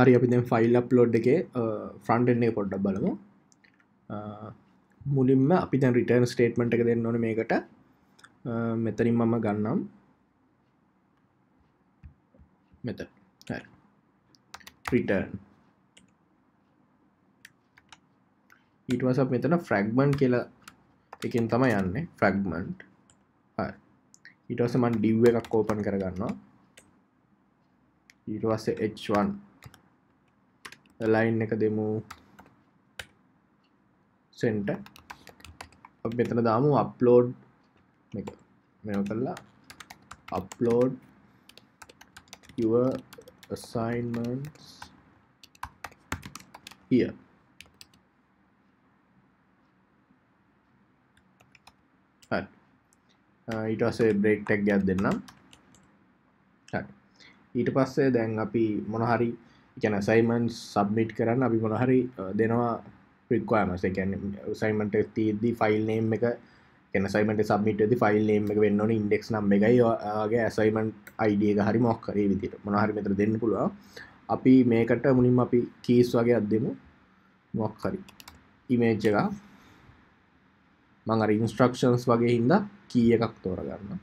හරි අපි දැන් ෆයිල් අප්ලෝඩ් එක ෆ්‍රන්ට් පොඩ්ඩක් බලමු. මුලින්ම අපි දැන් රිටර්න් ස්ටේට්මට එක දෙන්න ඕන මේකට. මෙතරින් මම ගන්නම්. මෙත රිටර්න් ඊටවස මෙතන ෆ්‍රැග්මන්් කියලා එකින් තම යන්න. ෆ්‍රැග්මන්ට් ඊටවස මන් ඩිව් එකක් කෝපන් කරගන්නවා. ඊටවස්ස H1 ලයින් එක දෙමු. සෙන්ට මෙතන දාමු අප්ලෝඩ් එක මෙ කරලා upload your assignments here. ඊට පස්සේ බ්‍රේක් ටැක් ගැත් දෙන්නම්. ඊට පස්සේ දැන් අපි මොනහරි ගැන සයිමන් සබ්මිට් කරන්න අපි මොනහරි දෙනවා ප්‍රික්වාමස ගැන සයිමට තියද්දි ෆයිල් නේම් එක ගැන සයිමට සබමිට ෆයිල් නේම් එක වෙන්න ඉන්ඩෙක්ස් නම් එකයිගේ ඇසයිමන්ට් අයිඩිය එක හරි මොක්කරේ විදිට මොනහරි මෙතර දෙන්න පුළුව අපි මේකට මුලින්ම අපි කීස් වගේ අත්දෙමු මොක්හරි ඉමේජ් එක. මඟර ඉන්ස්ට්‍රක්ෂන්ස් වගේ හින්දා කී එකක් තෝරගන්න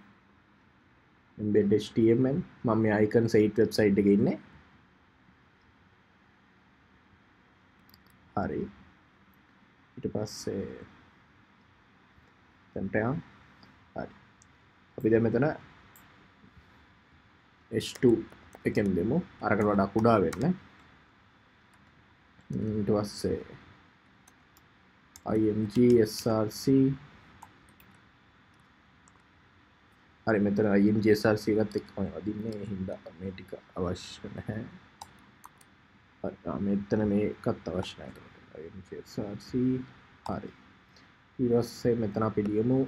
embed.html මම මේ icon site website එකේ ඉන්නේ හරි. ඊට පස්සේ තැන්ට යම් හරි. අපි දැන් මෙතන h2 එකෙන් දෙමු. අරකට වඩා කුඩා වෙන්න. ඊට පස්සේ img src හරි මෙතන අයිම් ජේසාර්සි එකත් එක්කම අදින්නේ හින්දා මේ ටික අවශ්‍ය නැහැ. මෙතන මේකත් අවශ්‍ය නැහැ අයිම් ජේසාර්සි හරි. ඊට පස්සේ මෙතන අපි ලියමු.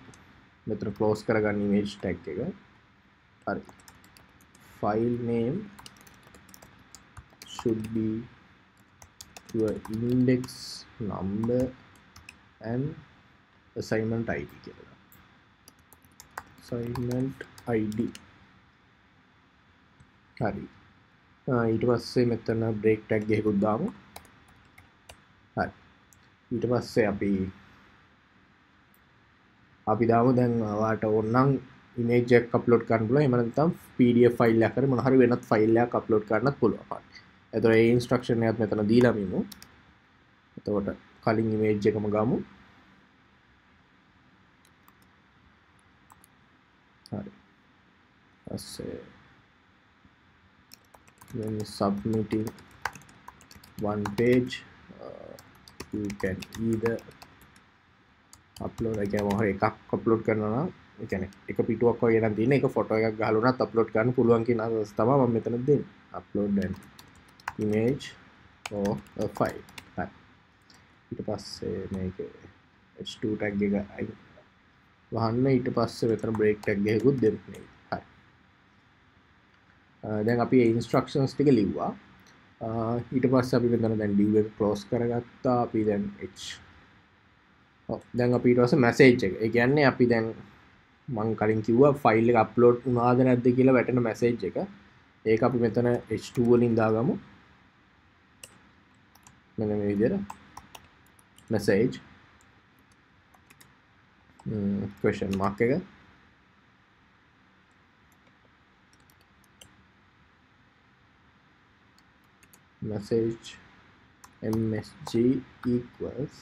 මෙතන ක්ලෝස් කරගන්න ඉමේජ් ටැග් එක. හරි. File name should be your index number and assignment id කියලා. Assignment id හරි ඊට පස්සේ මෙතන බ්‍රේක් ටැග් ගෙකුත් දාමු හරි ඊට පස්සේ අපි අපි දාමු දැන් වාට ඔන්නම් ඉමේජක් අප්ලෝඩ් කරන්න පුළුවන් එහෙම නැත්නම් PDF ෆයිල් එකක් හරි මොන හරි වෙනත් ෆයිල් එකක් අප්ලෝඩ් කරන්නත් පුළුවන්. එතකොට ඒ ඉන්ස්ට්‍රක්ෂන් එකත් මෙතන දීලා මිමු. එතකොට කලින් ඉමේජ් එකම ගමු. හරි පස්සේ when submitting one page uh, you can either upload එක මොහර එකක් අප්ලෝඩ් කරනවා එකන එක පිටුවක් වගේ නම් තියෙන එක ෆොටෝ එකක් ගහලුණත් අප්ලෝඩ් කරන්න පුළුවන් කියන අදහස තමයි මම මෙතන දෙන්නේ. Upload an image or a file. හරි. ඊට පස්සේ මේක h2 tag එක අයින් වහන්න. ඊට පස්සේ මෙතන බ්‍රේක් ටැග් එකකුත් දෙන්න හරි Uh, දැන් අපි ඉන්ස්ට්‍රක්ෂන්ස් ටික ලිව්වා. Uh, ඊට පස්සේ අපි මෙතන දැන් div එක ක්ලෝස් කරගත්තා. අපි දැන් h. දැන් අපි ඊට පස්සේ මැසේජ් එක. ඒ කියන්නේ අපි දැන් මං කලින් කිව්වා ෆයිල් එක අප්ලෝඩ් වුණාද නැද්ද කියලා වැටෙන මැසේජ් එක. ඒක අපි මෙතන h2 වලින් දාගමු. මෙන්න මේ විදිහට message. Hmm, question mark එක. Message msg equals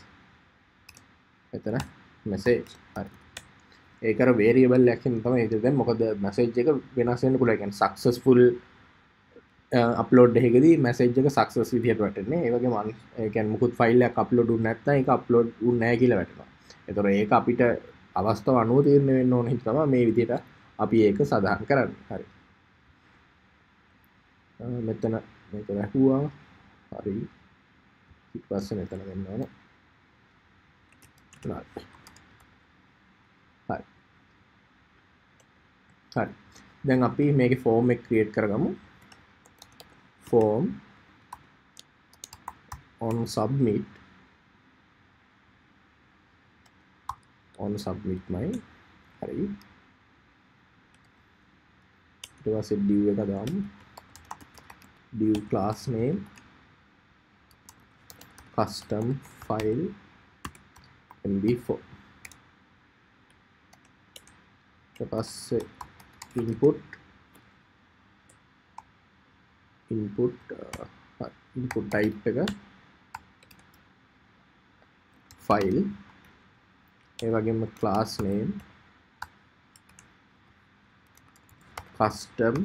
එතන message. හරි. ඒකර වේරියබල් එකකින් තමයි හිතේ දැන් මොකද message එක වෙනස් වෙන්න පුළුවන්. කියන්නේ successful අප්ලෝඩ් එකකදී මැසේජ් එක සක්සස් විදිහට වැටෙන්නේ. ඒ වගේම ඒ කියන්නේ මුකුත් ෆයිල් එකක් අප්ලෝඩ් වුනේ නැත්නම් ඒක අප්ලෝඩ් වුනේ නැහැ කියලා වැටෙනවා. එතකොට ඒක අපිට අවස්ථාව අනුව තීරණය වෙන්න ඕන හින්දා තමයි මේ විදිහට අපි ඒක සඳහන් කරන්නේ. හරි. මෙතන මේක වැහුවා. හරි. ඊට පස්සේ මෙතන වෙන්න ඕන. හරි. හරි. හරි. දැන් අපි මේකේ ෆෝම් එක ක්‍රියේට් කරගමු. form on submit on submit my හරි ඊට පස්සේ div එක දාමු div class name custom file mb4 ඊට පස්සේ input input uh, input type එක file ඒ වගේම class name custom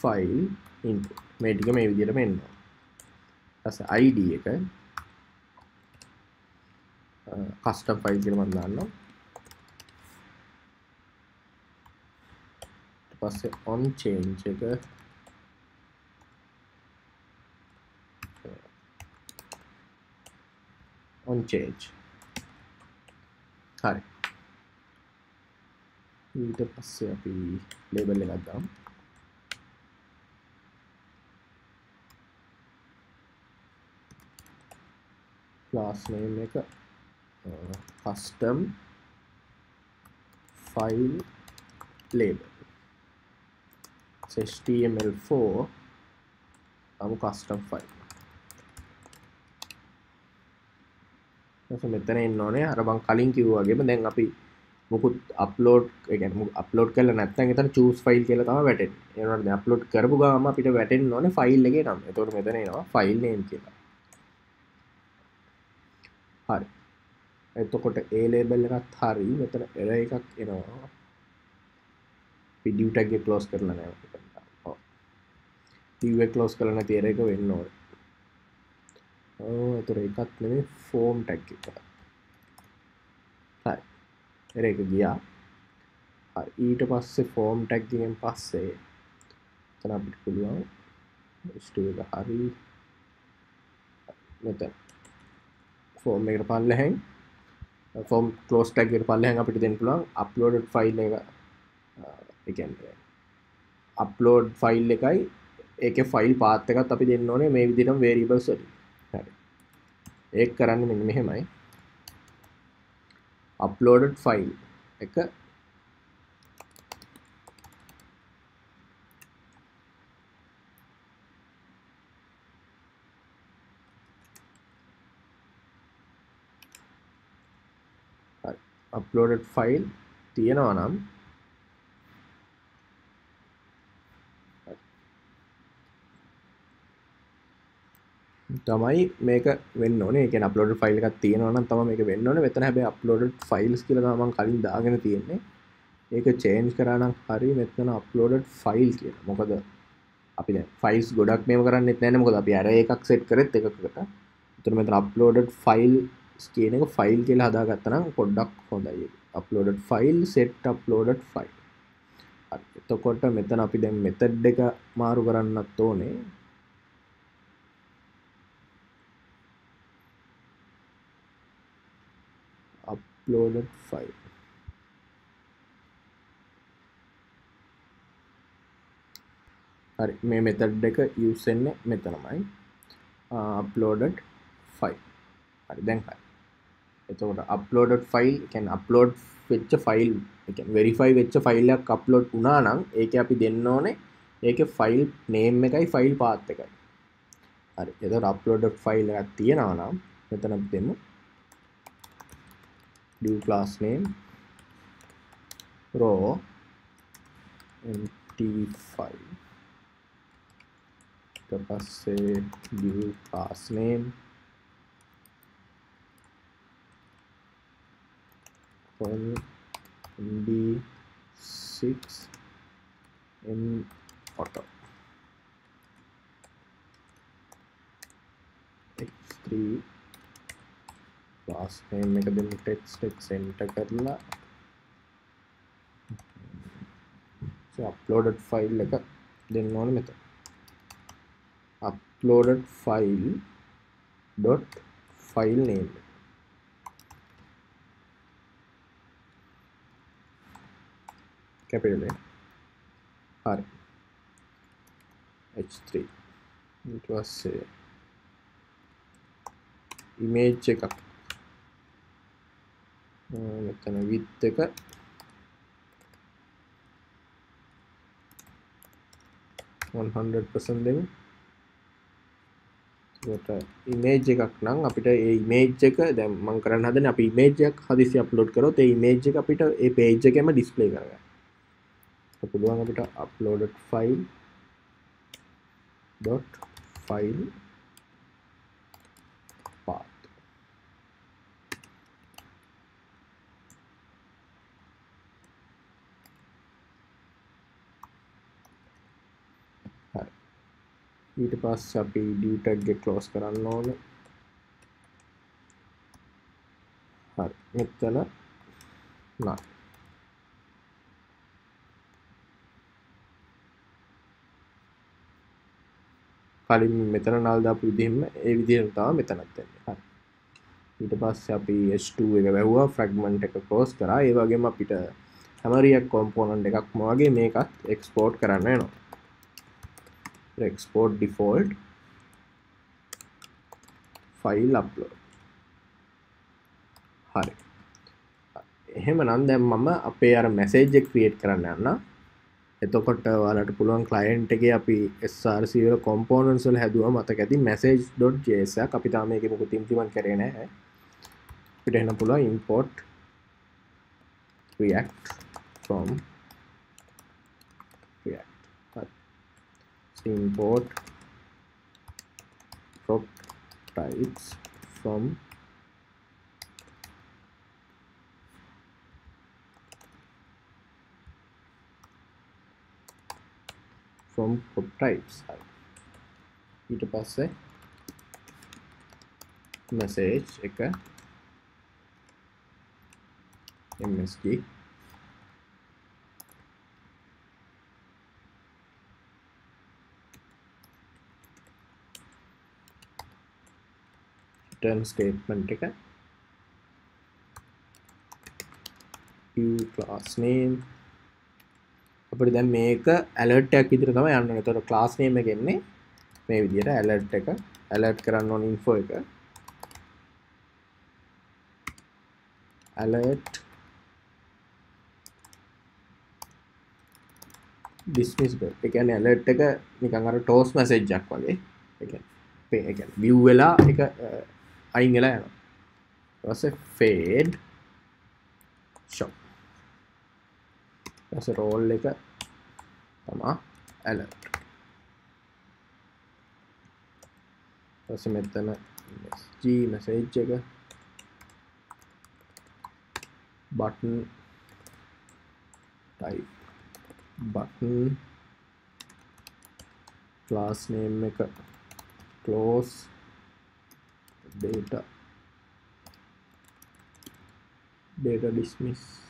file input මේ ටික මේ විදිහටම එනවා ඊපස්සේ id එක. custom file කියලා මම දාන්නවා ඊට පස්සේ on change එක. on change. හරි. ඊට පස්සේ අපි ලේබල් එකක් දාමු. Class name එක. custom file label. Html4 අමු custom file. මෙතන එන්න ඕනේ. අර බං කලින් කිව්වාගේම දැන් අපි මුකුත් අප්ලෝඩ් එක අප්ලෝඩ් කල නැත්නම් එතන චූස් ෆයිල් කියලා තමයි වැටෙන්නේ. ඒ වුණාට දැන් අප්ලෝඩ් කරපු ගාම අපිට වැටෙන්න ඕනේ ෆයිල් එකේ නම. එතකොට මෙතන එනවා ෆයිල් නේම් කියලා. හරි. එතකොට A ලේබල් එකත් හරි මෙතන එරර් එකක් එනවා. video tag එක close කරලා නැහැ. ඔව්. div එක close කරලා නැති එරර් එක වෙන්න ඕනේ. ඔව් ඒතර එකක් නෙමෙයි form tag එක. හරි. එරර් එක ගියා. හරි ඊට පස්සේ form tag එකෙන් පස්සේ එතන අපිට පුළුවන් h2 එක හරි මෙතන ෆෝම් එකට පල්ලෙහෙන් ෆෝම් ක්ලෝස් ටැග් එකට පල්ලෙහෙන් අපිට දෙන්න පුළුවන් අප්ලෝඩඩ් ෆයිල් එක. ඒ කියන්නේ අප්ලෝඩ් ෆයිල් එකයි ඒකේ ෆයිල් පාත් එකත් අපි දෙන්න ඕනේ මේ විදිහටම වේරියබල්ස් වලින්. හරි. ඒක කරන්නේ මෙන්න මෙහෙමයි. අප්ලෝඩඩ් ෆයිල් එක අප්ලෝඩඩ් ෆයිල් තියෙනවා නම් තමයි මේක වෙන්න ඕනේ. ඒක අප්ලෝඩ් ෆයිල් එකක් තියෙනවා නම් තමයි මේක වෙන්න ඕනේ. මෙතන හැබැයි අප්ලෝඩඩ් ෆයිල්ස් කියලා තමයි මම කලින් දාගෙන තියෙන්නේ. ඒක චේන්ජ් කරා නම් හරි මෙතන අප්ලෝඩඩ් ෆයිල් කියලා. මොකද අපි දැන් ෆයිල්ස් ගොඩක් මේව කරන්නෙත් නැහැ මොකද අපි අර එකක් සෙට් කරෙත් එකකට. එතන මෙතන අප්ලෝඩඩ් ෆයිල් කියන එක ෆයිල් කියලා හදාගත්තනම් පොඩ්ඩක් හොඳයි. Uploaded file set uploaded file එතකොට මෙතන අපි දැන් මෙතඩ් එක මාරු කරන්නත් ඕනේ. uploaded file. හරි මේ මෙතඩ් එක යස් වෙන්නේ මෙතනමයි. Uh, uploaded file. හරි දැන් හරි. එතකොට අප්ලෝඩ් ෆයිල් කැන් අප්ලෝඩ් වෙච්ච ෆයිල් වෙරිෆයි වෙච්ච ෆයිල්ලක් අප්ලෝඩ් වනා නම් ඒක අපි දෙන්න ඕනේ ඒක ෆයිල් නේම් එකයි ෆයිල් පාත් එකයි. හරි එතකොට අප්ලෝඩ් ෆයිල් එකක් තියෙනවා නම් මෙතන දෙමු. div class name raw mt5 ඊට පස්සේ div class name from md6 in auto x3 class name එක දෙමු text එක enter කරලා so uploaded file එක දෙන්න ඕනේ මෙතන. uploaded file dot file name. Capital A හරි h3 ඊට පස්සේ image එකක්. මෙතන width එක. one hundred percent දෙමු. ඉමේජ් එකක් නම් අපිට ඒ ඉමේජ් එක දැම් මං කරන්න හදන අපි ඉමේජ්ජක් හදිසි අප්ලෝඩ් කරොත් ඒ ඉමේජ් එක අපිට ඒ පේජ් එකම ඩිස්පලේ කරගන්න. පුළුවන් අපිට upload file dot file path ඊට පස් අපි ඩටක්ගෙ කලෝස් කරන්න ඕන. හරි. මෙත්තන නා. කලින් මෙතන නල්දාපු විදිහම ඒ විදිහට තමයි මෙතනත් වෙන්නේ. හරි. ඊට පස්සේ අපි H2 එක වැහුවා ෆ්‍රැග්මන්ට් එක ක්ලෝස් කරා. ඒ වගේම අපිට හැම රියැක්ට් කොම්පොනන්ට් එකක්ම වගේ මේකත් එක්ස්පෝර්ට් කරන්න වෙනවා. export default file upload හරි එහෙම නම් දැන් මම අපේ අර මැසේජ් එක ක්‍රියේට් කරන්න යන්න එතකොට ඔයාලට පුළුවන් ක්ලයින්ට් එකේ අපි SRC වල කොම්පෝනන්ට්ස් වල හැදුවා මතක ඇති message.js එක අපි තාම මේකේ මොකද ඉම්ප්ලිමන්ට් කරේ නැහැ. අපිට එහෙනම් පුළුවන් import react from react. import prop types from from prop types ඊට පස්සේ message එක msg return statement එක view class name අපිට දැන් මේක ඇලර්ට් එකක් විදිහට තමයි යන්න. ඕනේ. ඒතකොට ක්ලාස් නේම් එක එන්නේ මේ විදිහට ඇලර්ට් එක. ඇලර්ට් කරන්න ඕන ඉන්ෆෝ එක. alert dismiss bell ඒ කියන්නේ alert එක නිකන් අර toast message එකක් වගේ. ඒ කියන්නේ ඒ කියන්නේ view වෙලා එක අයින් වෙලා යනවා. ඊට පස්සේ fade shop. ඊට පස්සේ roll එක තමා alert පස්සේ මෙතන g message එක button. Type. Button. Class name එක close. Data. Data dismiss.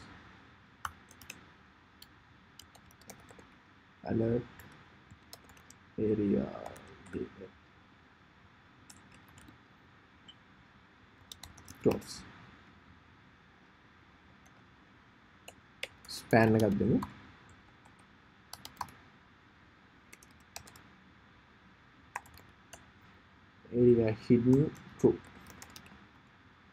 Alert. Area data. Close. Span එකක් දෙමු. Area hidden true.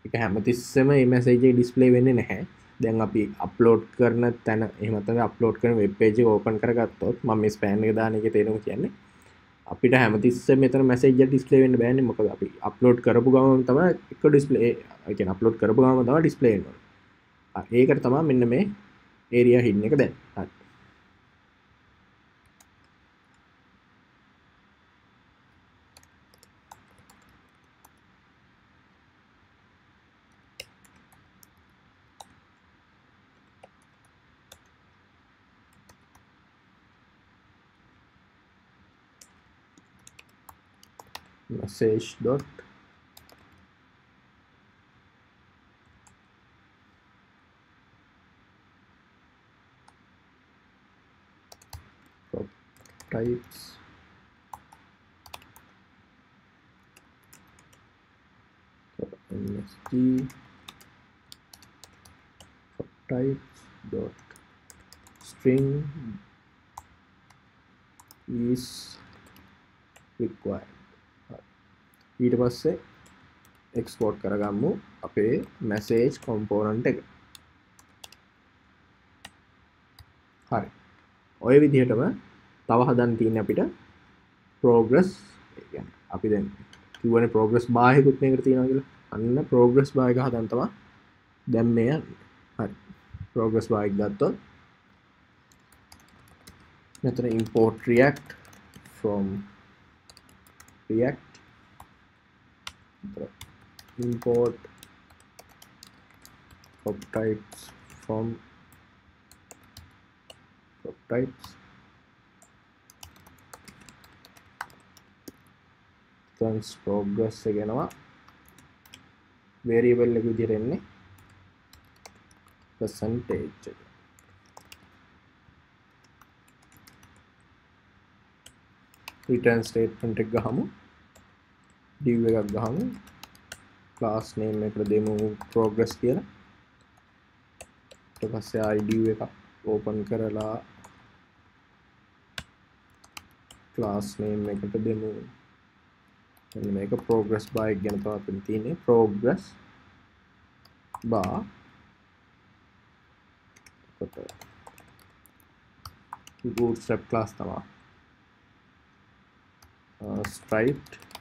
එක හැමතිස්සම මැසේජේ ඩිස්පලේ වෙන්න නැහැ. දැන් අපි අප්ලෝඩ් කරන තැන එහමත අප්ලෝඩ් කරන වෙබ් පේජ ඕපන් කරගත්තොත් ම ස්පෑන් එක දානක තේරුම් කියන්නේ අපිට හැමතිස්ස මෙතන මැසේජ ඩිස්පලේ වෙන්න බෑන මොක අපි අප්ලෝඩ් කරපු ගම තම එක ඩිස්පලේ එක අප්ලෝඩ් කරපු ගම තම ඩිස්පලේන ඒකට තමා මෙන්න මේ ඒරිය හින්න එක දැන්. Dot. Types. Msg types dot. String is required ඊට පස්සේ එක්ස්පෝර්ට් කරගම්මු අපේ මැසේජ් කොම්පෝනන්ට එක. හරි. ඔය විදිහටම තව හදන් තියන්න අපිට පෝග්‍රස් අපි දැන් කිවන පෝග්‍රස් බායකුත්නයකට තියෙන කියලා. අන්න පෝග්‍රස් බායක හදන්තවා දැම් මෙය හරි. පෝග්‍රස් බායික් ගත්තොත් මෙතන import react from react import prop types from prop types trans progress එකනවා. වේරියබල් එක විදිහට එන්නේ percentage එක. රිටර්න් ස්ටේට්මන්ට් එක ගහමු. Div එකක් ගහමු. ක්ලාස් නේම් එකට දෙමු progress කියලා. ඊට පස්සේ ආයි div එකක් ඕපන් කරලා ක්ලාස් නේම් එකට දෙමු. මෙන්න මේක progress bar එක ගැන තමයි අපිට තියෙන්නේ. progress bar. කොට bootstrap class තමයි. Uh, striped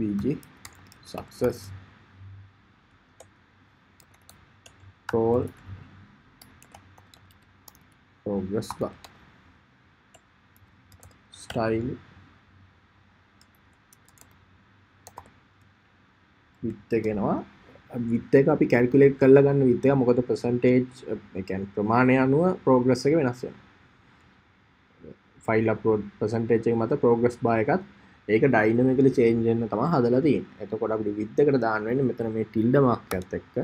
bg success. Roll progress bar style. විත් එකෙනවා. විත්ත එක අපි කැල්කුලේට් කරලා ගන්න විත්ත එක. මොකද ප්‍රසන්ටේජ් එකන් ප්‍රමාණය අනුව ප්‍රෝග්‍රස් එක වෙනස් වෙනවා. ෆයිල් අප්ලෝඩ් ප්‍රසන්ටේජ් එක මත ප්‍රෝග්‍රස් බා එකත් ඒක ඩයිනමිකලි චේන්ජ් වෙන්න තමයි හදලා තියෙන්නේ. එතකොට අපිට විත් එකට දාන්න වෙන්නේ මෙතන මේ ටිල්ඩ මාක් එකත් එක්ක.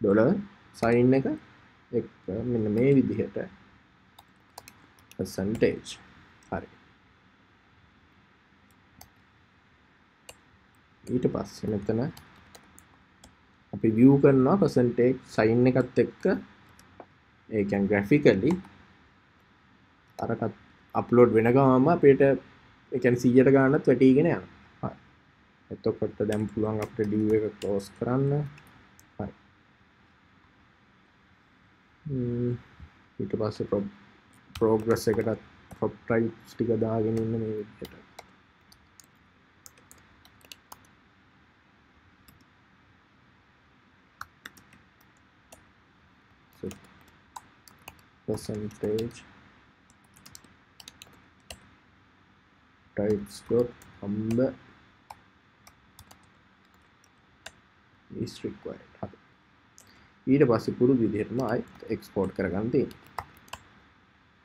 ඩොලර් සයින් එක එක්ක මෙන්න මේ විදිහට percentage. හරි. ඊට පස්සේ මෙතන අපි view කරනවා percentage sign එකත් එක්ක. ඒ කියන්නේ graphically අරකට අප්ලෝඩ් වෙන ගමන්ම අපිට ඒ කියන්නේ 100ට ගන්නත් වැටීගෙන යනවා. හරි. එතකොට දැන් පුළුවන් අපිට div එක close කරන්න. හරි. ඊට පස්සේ progress එකටත් prop types ටික දාගෙන ඉන්න මේ විදිහට. percentage types dot number is required. හරි ඊට පස්සේ පුරුදු විදිහටම ආයි එක්ස්පෝර්ට් කරගන්න තියෙනවා.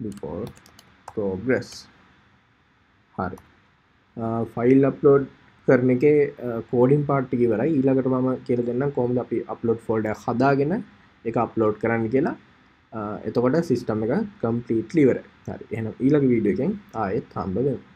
Before progress. හරි. ෆයිල් අප්ලෝඩ් කරන එක කෝඩින් පාට්ටි ඉවරයි. ඊළඟට මම කියලා දෙන්නම් කොහොමද අපි අප්ලෝඩ් ෆෝල්ඩර් හදාගෙන ඒක අප්ලෝඩ් කරන්න කියලා. එතකොට සිිස්ටම් එක කම්පලීට් ලිවර හරි. එහම ඊළඟ වීඩියෝ එකෙන් ආයෙත් හම්බ වෙනවා